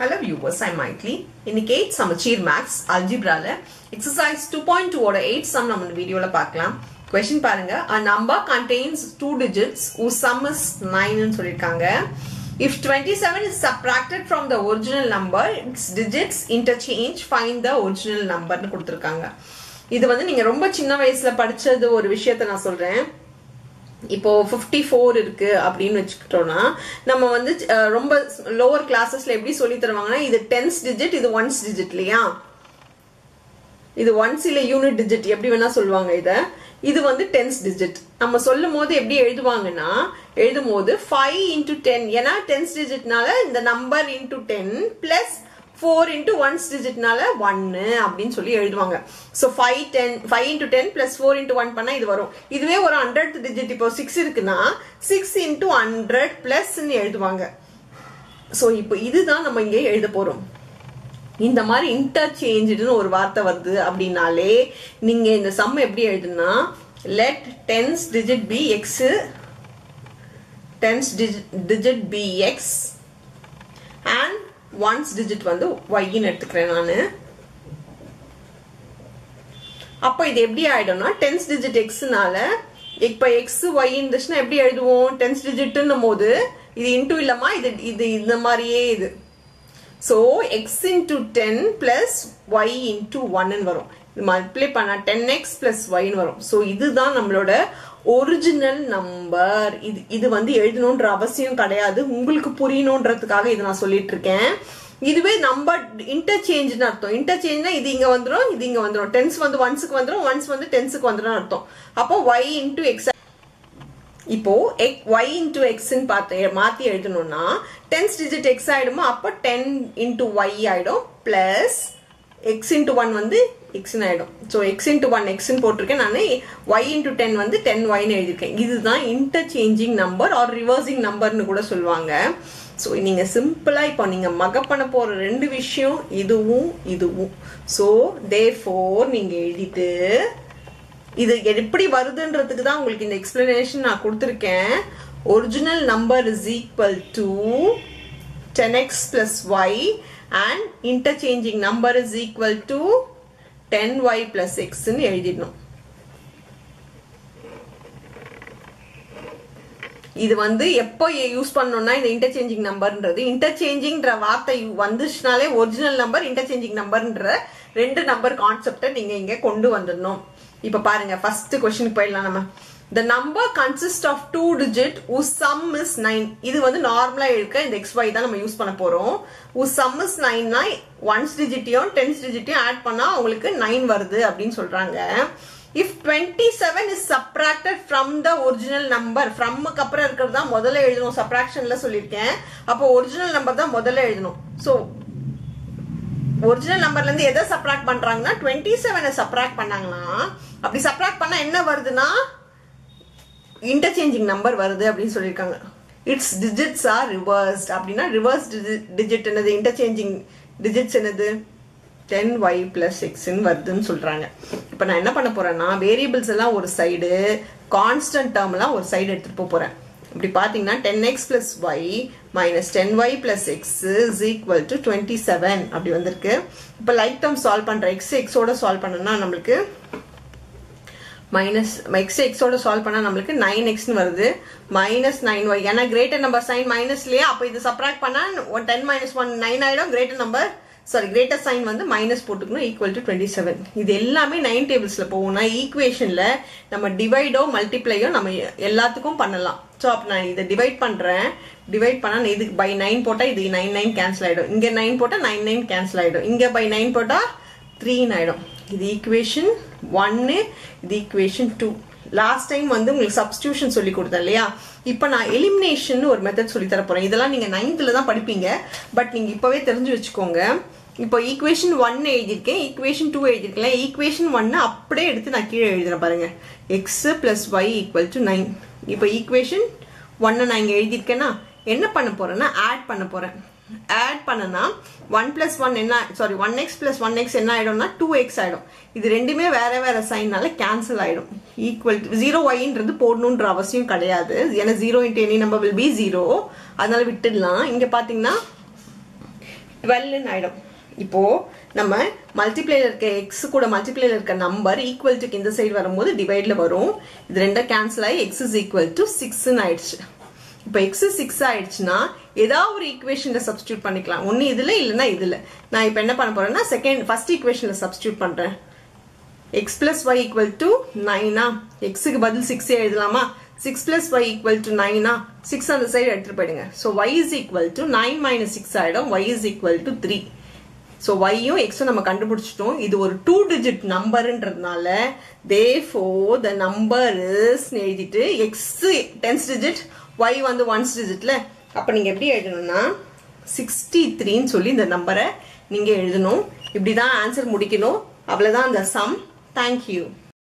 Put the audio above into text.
Hello viewers ஐ மைட்லி இன்னைக்கு eight Samacheer maths அல்ஜிப்ரால exercise two point டூவோட எயிட் சம் நம்ம வீடியோவில் பார்க்கலாம். கொஸ்டின் பாருங்க. A number contains two digits who sum is 9 சொல்லியிருக்காங்க. If twenty seven is subtracted from the original number its digits interchange find the original நம்பர்னு கொடுத்துருக்காங்க. இது வந்து நீங்கள் ரொம்ப சின்ன வயசில் படித்தது ஒரு விஷயத்த நான் சொல்கிறேன் இப்போ ஃபிஃப்டி ஃபோர் இருக்கு அப்படின்னு வச்சுக்கிட்டோம்னா நம்ம வந்து ரொம்ப லோவர் கிளாஸஸ்ல எப்படி சொல்லி தருவாங்கன்னா இது டென்ஸ் டிஜிட் இது ஒன்ஸ் டிஜிட் இல்லையா? இது ஒன்ஸ் இல்ல யூனிட் டிஜிட் எப்படி வேணா சொல்லுவாங்க இத. இது வந்து டென்ஸ் டிஜிட் நம்ம சொல்லும் போது எப்படி எழுதுவாங்கன்னா எழுதும் போது ஃபைவ் இன்டூ டென் ஏன்னா டென்ஸ் டிஜிட்னால இந்த number into ten plus four into ones டிஜிட்னால ஒன்னு அப்படின்னு சொல்லி எழுதுவாங்க. So five ten five into ten plus four into one பண்ணால் இது வரும். இதுவே ஒரு ஹண்ட்ரட் டிஜிட் இப்போ சிக்ஸ் இருக்குன்னா சிக்ஸ் இன்ட்டு ஹண்ட்ரட் பிளஸ்ன்னு எழுதுவாங்க. ஸோ இப்போ இதுதான் நம்ம இங்கே எழுத போகிறோம் இந்த மாதிரி இன்டர்சேஞ்சுன்னு ஒரு வார்த்தை வருது அப்படின்னாலே நீங்கள் இந்த சம் எப்படி எழுதுனா let tens digit be x tens digit be x and ones digit வந்து ஒய்ன்னு எடுத்துக்கிறேன் நான். அப்போ இது எப்படி ஆயிடும்னா டென்ஸ் டிஜிட் எக்ஸ்னால இப்போ எக்ஸ் ஒய் இருந்துச்சுன்னா எப்படி எழுதுவோம்? டென்ஸ் டிஜிட்னும் போது இது இன்டூ இல்லம்மா இது இது இந்த மாதிரியே இது. So x into ten plus y into ஒன்னு வரும். மல்டிப்ளை பண்ணால் டென் எக்ஸ் பிளஸ் ஒய்னு வரும். ஸோ இதுதான் நம்மளோட ஒரிஜினல் நம்பர் இது இது வந்து எழுதணுன்ற அவசியம் கிடையாது. உங்களுக்கு புரியணுன்றதுக்காக இது நான் சொல்லிட்டு இருக்கேன் இதுவே நம்பர் இன்டர்சேஞ்ச்னு அர்த்தம். இன்டர்சேஞ்ச்னா இது இங்க வந்துடும் இது இங்க வந்துடும் டென்ஸ் வந்து ஒன்ஸுக்கு வந்துடும் ஒன்ஸ் வந்து டென்ஸுக்கு வந்துடும் அர்த்தம். அப்போ ஒய் இன்டூ எக்ஸ் இப்போ எக் ஒய் இன்டூ எக்ஸ்ன்னு பார்த்து மாற்றி எழுதணும்னா டென்ஸ் டிஜிட் எக்ஸ் ஆகிடுமோ அப்போ டென் இன்டூ ஒய் ஆகிடும் ப்ளஸ் எக்ஸ் இன்டூ ஒன் வந்து எக்ஸ்னு ஆயிடும். ஸோ எக்ஸ் இன்டு ஒன் எக்ஸ்ன்னு போட்டிருக்கேன். நான் ஒய் இன்டூ டென் வந்து டென் ஒய்னு எழுதியிருக்கேன். இதுதான் இன்டர்சேஞ்சிங் நம்பர் ஆர் ரிவர்சிங் நம்பர்னு கூட சொல்லுவாங்க. ஸோ நீங்க சிம்பிளா இப்போ நீங்க மக பண்ண போற ரெண்டு விஷயம் இதுவும் இதுவும். ஸோ தே ஃபோர் நீங்க எழுதிட்டு இது எப்படி வருதுன்றதுக்கு தான் உங்களுக்கு இந்த எக்ஸ்பிளனேஷன் நான் கொடுத்துருக்கேன். Original number is equal to ten x plus y and interchanging number is equal to ten y plus எக்ஸ்ன்னு எழுதிடணும். இது வந்து எப்போ யூஸ் பண்ணணும்னா இந்த இன்டர்சேஞ்சிங் நம்பர்ன்றது இன்டர்சேஞ்சிங்ன்ற வார்த்தை வந்துச்சுனாலே ஒரிஜினல் நம்பர் இன்டர்சேஞ்சிங் நம்பர்ன்ற ரெண்டு நம்பர் கான்செப்டை நீங்க இங்க கொண்டு வந்துடணும். இப்ப பாருங்க ஃபர்ஸ்ட் கொஸ்டினுக்கு போயிடலாம் நம்ம. The number consist of two digit உ சம் இஸ் நைன் இது வந்து நார்மலா இருக்க இந்த எக்ஸ் xy தான் நம்ம யூஸ் பண்ண போறோம். உ சம் இஸ் 9 ஒன்ஸ் டிஜிட்டையும் டென்ஸ் டிஜிட்டையும் ஆட் பண்ணா அவங்களுக்கு நைன் வருது அப்படின்னு சொல்றாங்க. If 27 is subtracted from the original number fromக்கு அப்புறம் இருக்கிறது தான் முதல்ல எழுதணும். சப்ராக்ஷன்ல சொல்லியிருக்கேன். அப்போ ஒரிஜினல் நம்பர் தான் முதல்ல எழுதணும். ஸோ ஒரிஜினல் நம்பர்ல இருந்து எதை சப்ராக்ட் பண்றாங்கன்னா டுவெண்ட்டி செவனை சப்ராக்ட் பண்ணாங்கன்னா அப்படி சப்ராக்ட் பண்ணா என்ன வருதுன்னா இன்டர்சேஞ்சிங் நம்பர் வருது அப்படின்னு சொல்லியிருக்காங்க. இட்ஸ் டிஜிட்ஸ் ஆர் ரிவர்ஸ்ட் அப்படின்னா ரிவர்ஸ் டிஜிட் என்னது? இன்டர்சேஞ்சிங் டிஜிட்ஸ் என்னது? டென் ஒய் பிளஸ் எக்ஸ்ன்னு வருதுன்னு சொல்கிறாங்க இப்போ நான் என்ன பண்ண போகிறேன்னா வேரியபிள்ஸ் எல்லாம் ஒரு சைடு கான்ஸ்டன்ட் டேர்ம்லாம் ஒரு சைடு எடுத்துகிட்டு போக போகிறேன் இப்படி பார்த்தீங்கன்னா ten x plus y minus ten y plus x is equal to twenty seven அப்படி வந்திருக்கு. இப்போ லைக் டேர்ம் சால்வ் பண்ணுற எக்ஸ் எக்ஸோட சால்வ் பண்ணோன்னா நம்மளுக்கு மைனஸ் எக்ஸ் எக்ஸோட சால்வ் பண்ணா நம்மளுக்கு நைன் எக்ஸ்னு வருது. மைனஸ் நைன் ஒய் ஏன்னா கிரேட்டர் நம்பர் சைன் மைனஸ்லேயே அப்போ இது சப்ராக்ட் பண்ணா one ten minus one nine ஆயிடும். Greater number sorry greater sign வந்து மைனஸ் போட்டுக்கணும் ஈக்குவல் டு டுவெண்ட்டி செவன் இது எல்லாமே நைன் டேபிள்ஸ்ல போகும்னா ஈக்குவேஷன்ல நம்ம டிவைடோ மல்டிப்ளையோ நம்ம எல்லாத்துக்கும் பண்ணலாம். ஸோ அப்போ நான் இதை டிவைட் பண்றேன். டிவைட் பண்ணா இதுக்கு பை நைன் போட்டா இது நைன் நைன் கேன்சல் ஆயிடும். இங்க நைன் போட்டா நைன் நைன் கேன்சல் ஆயிடும். இங்க பை நைன் போட்டா த்ரீன்னு ஆயிடும். இது ஈக்குவேஷன் ஒன்னு இது ஈக்குவேஷன் டூ லாஸ்ட் டைம் வந்து உங்களுக்கு சப்ஸ்டியூஷன் சொல்லி கொடுத்தேன் இல்லையா? இப்போ நான் எலிமினேஷன் ஒரு மெத்தட் சொல்லி தர இதெல்லாம் நீங்க நைன்த்ல தான் படிப்பீங்க. பட் நீங்க இப்பவே தெரிஞ்சு வச்சுக்கோங்க. இப்போ ஈக்குவேஷன் ஒன் எழுதியிருக்கேன். ஈக்குவேஷன் டூ எழுதியிருக்கேன். ஈக்குவேஷன் ஒன்னு அப்படியே எடுத்து நான் கீழே எழுதுறேன் பாருங்க. X plus y equal to nine இப்போ ஈக்குவேஷன் ஒன்னை நான் இங்கே எழுதியிருக்கேன்னா என்ன பண்ண போறேன்னா ஆட் பண்ண போறேன். ஆட் பண்ணனா ஒன் பிளஸ் ஒன் என்ன sorry one x plus one x என்ன ஆயிடும்னா டூ எக்ஸ் ஆயிடும். இது ரெண்டுமே வேற வேற சைனால கேன்சல் ஆயிடும். ஈக்குவல் ஜீரோ ஒய்ன்றது போடணுன்ற அவசியம் கிடையாது. ஏன்னா zero into any number will be zero அதனால விட்டுடலாம். இங்க பாத்தீங்கன்னா டுவெல்னு ஆயிடும். இப்போ நம்ம மல்டிப்ளேல இருக்க எக்ஸ் கூட மல்டிப்ளேல இருக்க நம்பர் ஈக்குவல் டுக்கு இந்த சைடு வரும்போது டிவைட்ல வரும். இது ரெண்டும் கேன்சல் ஆகி எக்ஸ் இஸ் ஈக்குவல் டு சிக்ஸ்ன்னு ஆயிடுச்சு. இப்போ எக்ஸ் சிக்ஸ் ஆயிடுச்சுன்னா ஏதாவது ஒரு ஈக்குவேஷனில் சப்ஸ்டியூட் பண்ணிக்கலாம். ஒன்று இதில் இல்லைன்னா இதில். நான் இப்போ என்ன பண்ண போகிறேன்னா செகண்ட் ஃபர்ஸ்ட் ஈக்குவேஷனில் சப்ஸ்டியூட் பண்ணுறேன் x plus y equal to நைனா எக்ஸுக்கு பதில் சிக்ஸே எழுதலாமா? Six plus y equal to Naina six அந்த சைடு எடுத்துகிட்டு போயிடுங்க. So y is equal to nine minus six ஆகிடும் y is equal to three so ஒய்யும் எக்ஸும் நம்ம கண்டுபிடிச்சிட்டோம். இது ஒரு டூ டிஜிட் நம்பருன்றதுனால therefore the number is எழுதிட்டு எக்ஸ் டென்த் டிஜிட் ஒய் வந்து ஒன்ஸ் டிஜிட்ல அப்போ நீங்கள் எப்படி எழுதணும்னா சிக்ஸ்டி த்ரீன்னு சொல்லி இந்த நம்பரை நீங்கள் எழுதணும். இப்படி தான் ஆன்சர் முடிக்கணும். அவ்வளோதான் அந்த சம் தேங்க்யூ